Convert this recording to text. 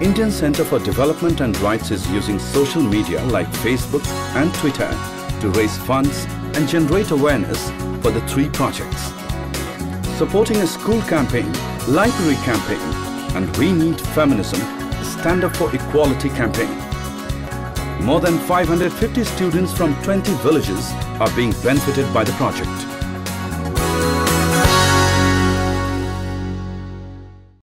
Indian Center for Development and Rights is using social media like Facebook and Twitter to raise funds and generate awareness for the three projects. Supporting a school campaign, library campaign, and We Need Feminism, Stand Up for Equality campaign. More than 550 students from 20 villages are being benefited by the project.